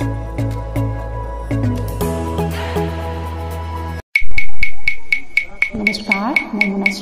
I'm going to start. I'm going to